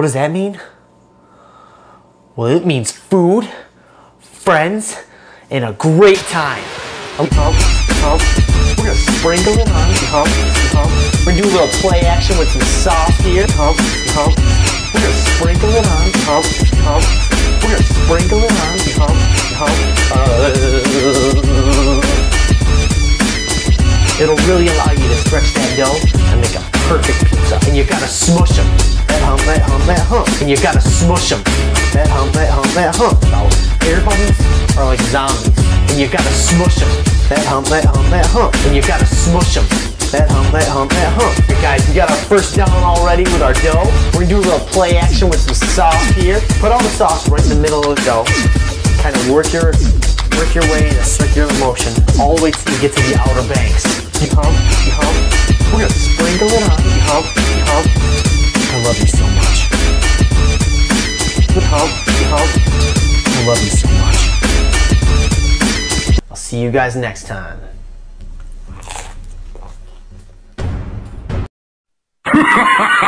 What does that mean? Well, it means food, friends, and a great time. Hump, hump, hump. We're gonna sprinkle it on. We're gonna do a little play action with some sauce here. We're gonna sprinkle it on. We're gonna sprinkle it on. It'll really allow you to stretch that dough and make a perfect pizza. You gotta smush them. That hump, that hump, that hump. And you gotta smush them. That hump, that hump, that hump. Now, air bubbles are like zombies. And you gotta smush them. That hump, that hump, that hump. And you gotta smush them. That hump, that hump, that hump. Okay, guys, we got our first down already with our dough. We're gonna do a little play action with some sauce here. Put all the sauce right in the middle of the dough. Kind of work your work your way in a circular motion all the way till you get to the outer banks. You hump, you hump. We're gonna sprinkle it on. You hump, I love you so much. I'll see you guys next time. Ha ha!